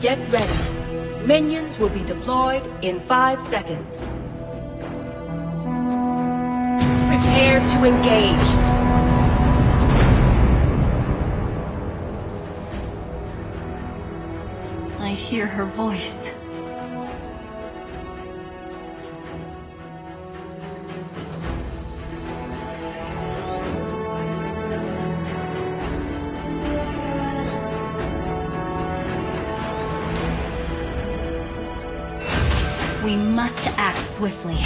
Get ready. Minions will be deployed in five seconds. Prepare to engage. I hear her voice. We must act swiftly.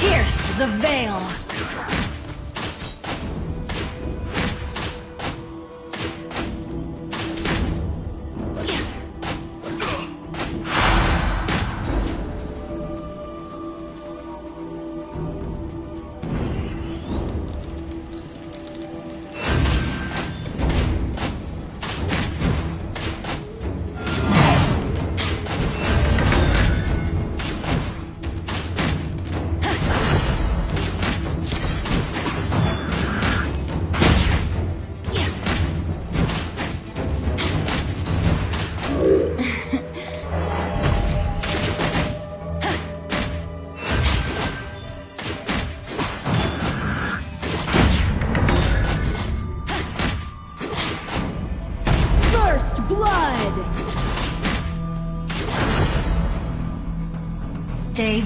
Pierce the veil!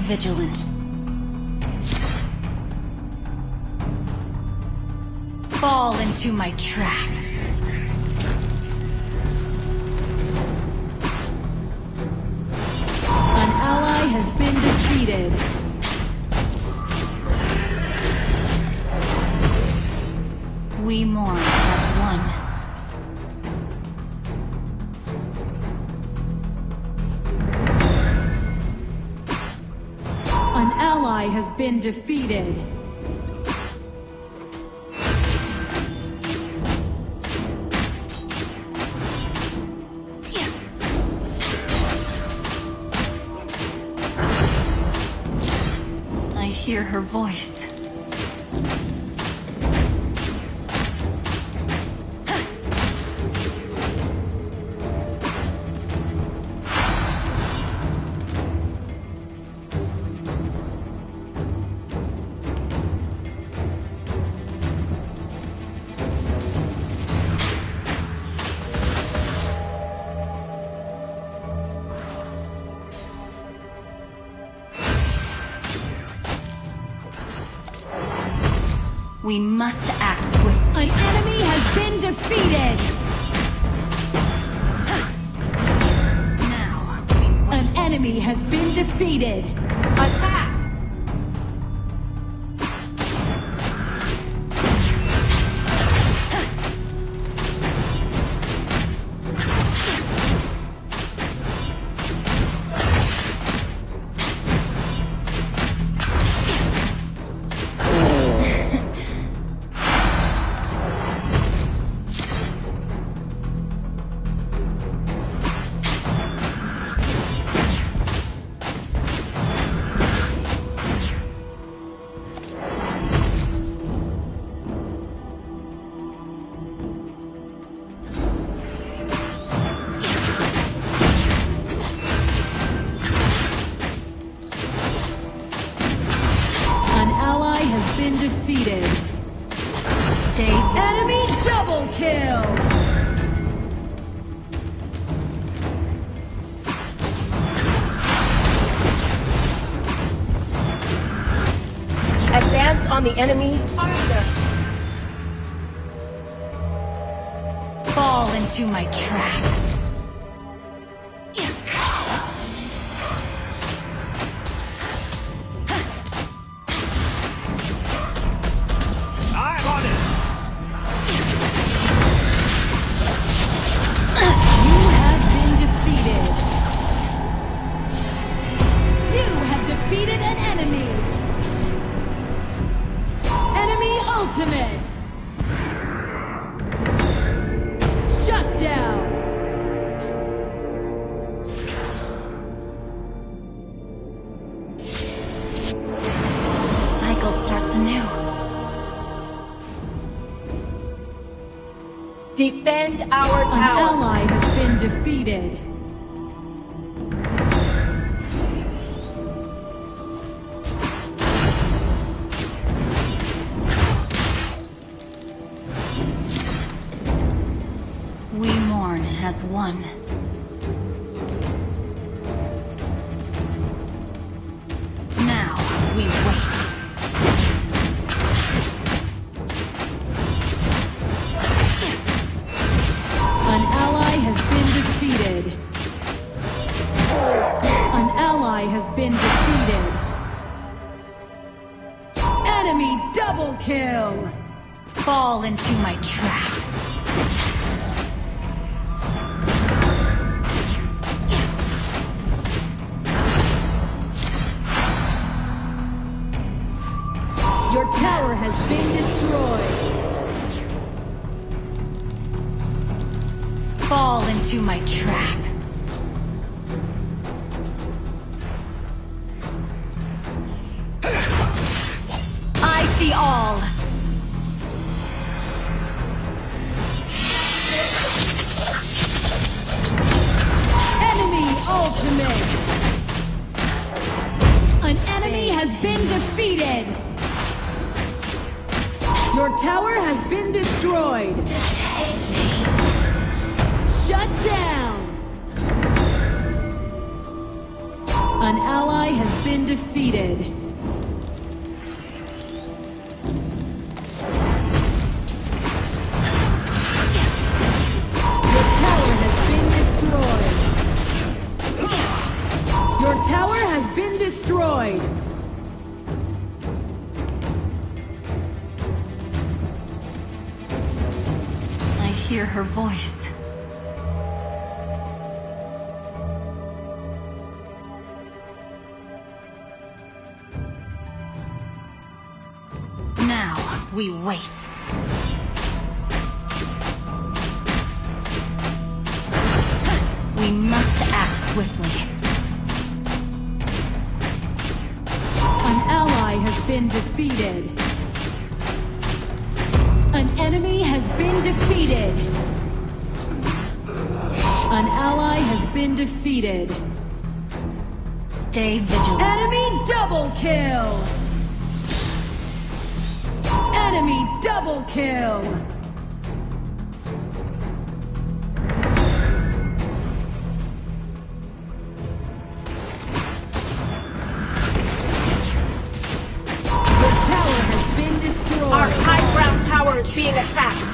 Vigilant. Fall into my trap. An ally has been defeated. We mourn has been defeated. I hear her voice. We must act swiftly. An enemy has been defeated. Now, An enemy has been defeated. Attack! Advance on the enemy. Fall into my trap. Defend our An tower. ally has been defeated. Into my trap. An ally has been defeated. Your tower has been destroyed. Your tower has been destroyed. I hear her voice. We wait. We must act swiftly. An ally has been defeated. An enemy has been defeated. An ally has been defeated. Stay vigilant. Enemy double kill! Enemy double kill! Your tower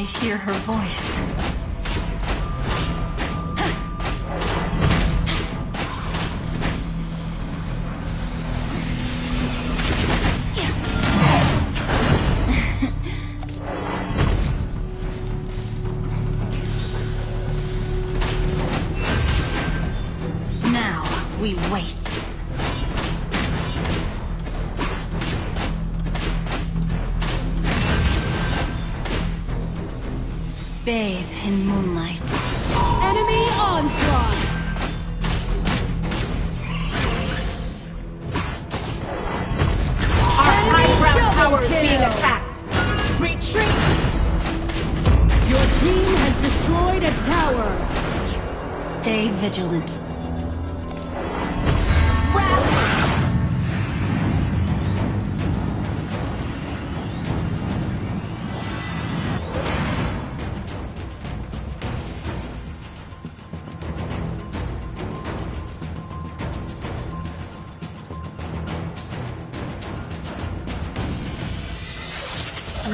I hear her voice. Bathe in moonlight. Enemy onslaught! Our high ground double tower is being attacked. Retreat. Your team has destroyed a tower. Stay vigilant.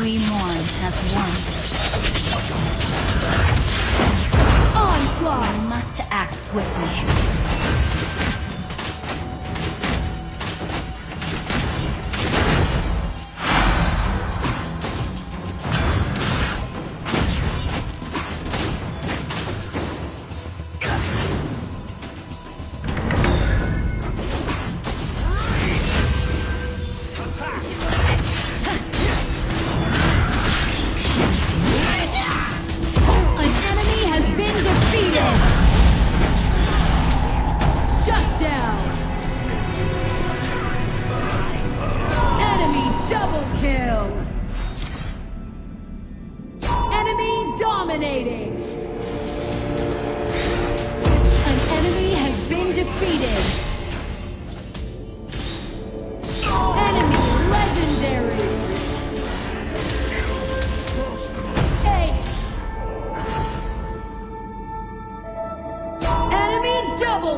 We one. Onslaught! Onslaught! We must act swiftly.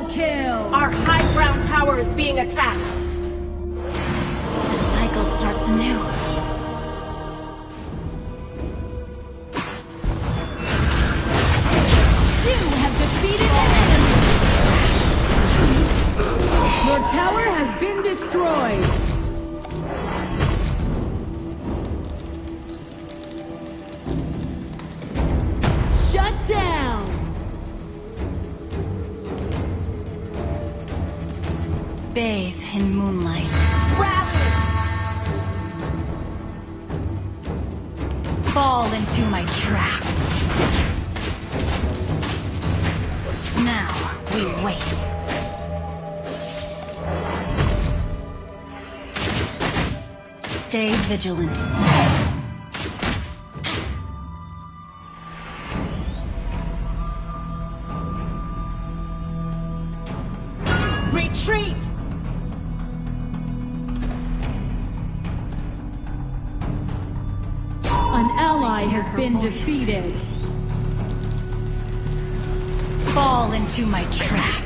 Kill! Our high ground tower is being attacked. The cycle starts anew. You have defeated an enemy! Your tower has been destroyed! Bathe in moonlight. Rally! Fall into my trap. Now we wait. Stay vigilant. Ally has been voice. defeated. Fall into my trap.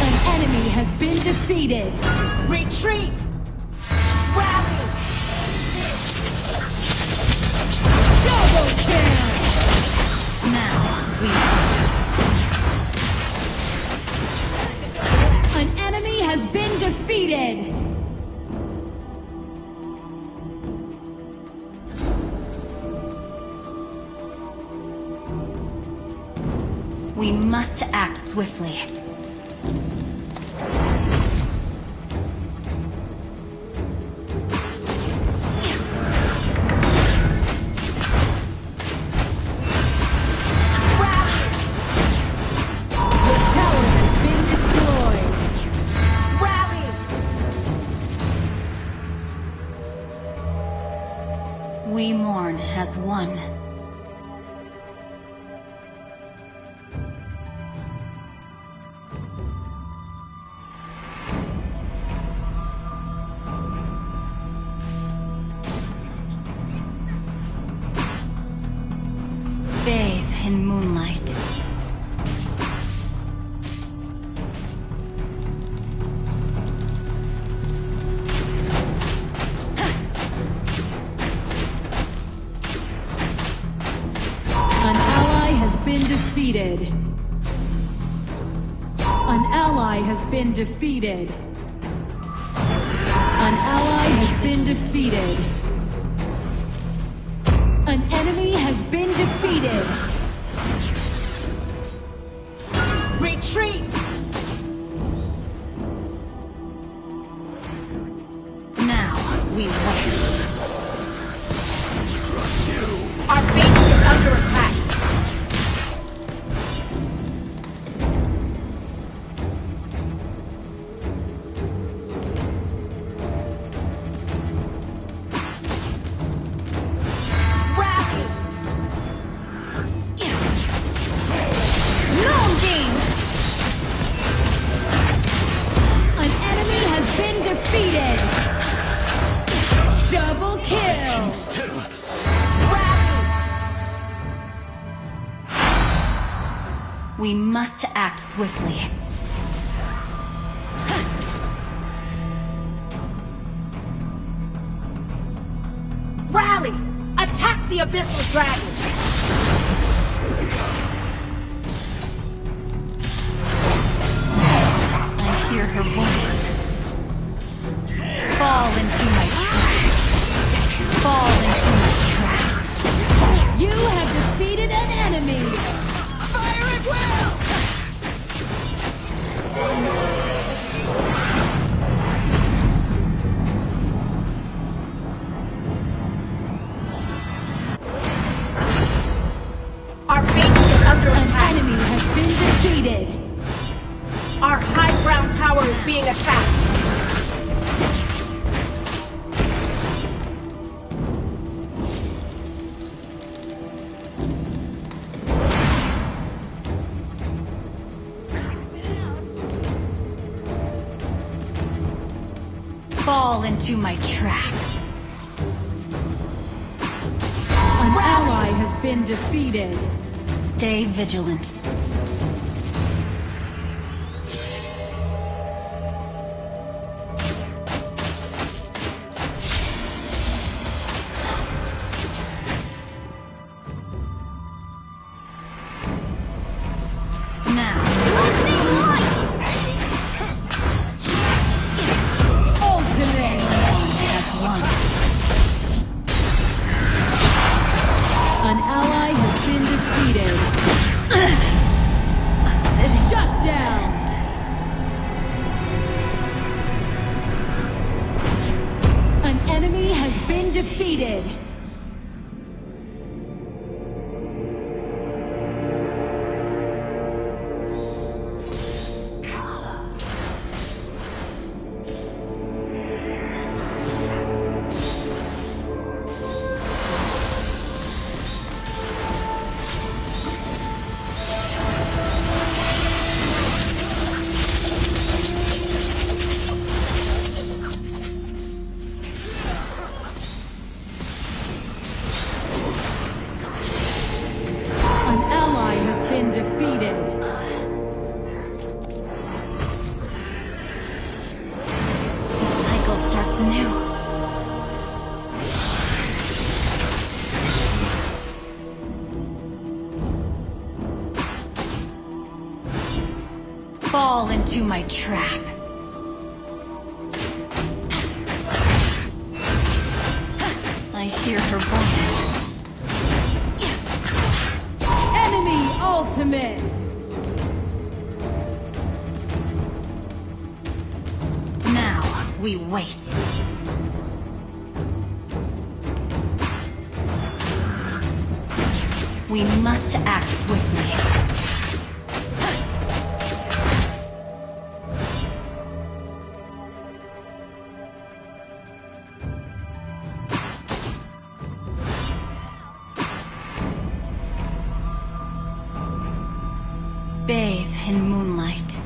An enemy has been defeated. Retreat! Rally! Double kill! Now we has been defeated. we must act swiftly. In moonlight. An ally has been defeated. An ally has been defeated. An ally has been defeated. An enemy has been defeated. Retreat! defeated! Double kill! We must act swiftly. Rally! Attack the Abyssal Dragon! fall into my trap. An ally has been defeated. Stay vigilant. trap. I hear her voice. Enemy ultimate! Now we wait. We must act swiftly. bathe in moonlight.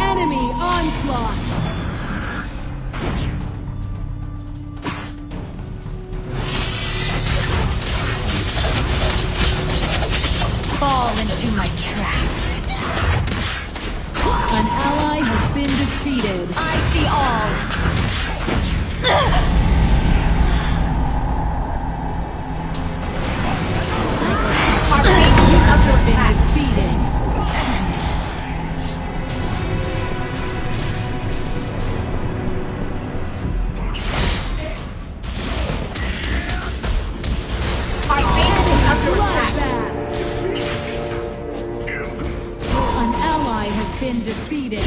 Enemy onslaught! defeated.